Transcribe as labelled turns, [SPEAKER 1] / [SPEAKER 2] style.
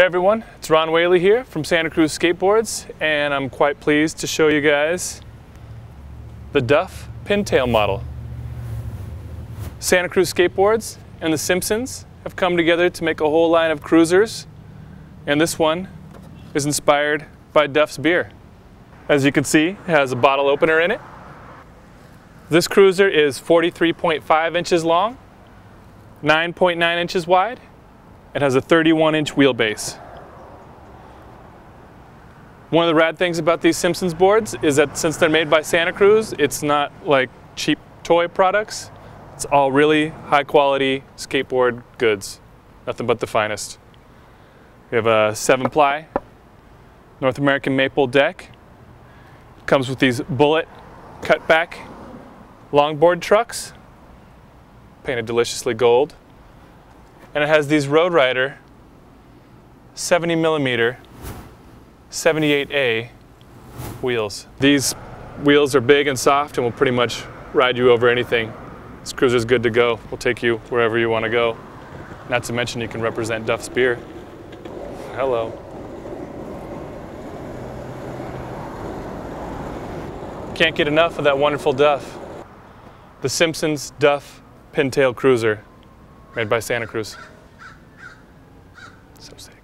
[SPEAKER 1] Hey everyone, it's Ron Whaley here from Santa Cruz Skateboards and I'm quite pleased to show you guys the Duff Pintail model. Santa Cruz Skateboards and the Simpsons have come together to make a whole line of cruisers and this one is inspired by Duff's beer. As you can see, it has a bottle opener in it. This cruiser is 43.5 inches long, 9.9 inches wide, it has a 31 inch wheelbase. One of the rad things about these Simpsons boards is that since they're made by Santa Cruz, it's not like cheap toy products. It's all really high quality skateboard goods. Nothing but the finest. We have a seven ply North American maple deck. Comes with these bullet cutback longboard trucks, painted deliciously gold and it has these Road Rider 70 millimeter 78A wheels. These wheels are big and soft and will pretty much ride you over anything. This cruiser's good to go. We'll take you wherever you want to go. Not to mention you can represent Duff's beer. Hello. Can't get enough of that wonderful Duff. The Simpsons Duff Pintail Cruiser made by Santa Cruz. So sick.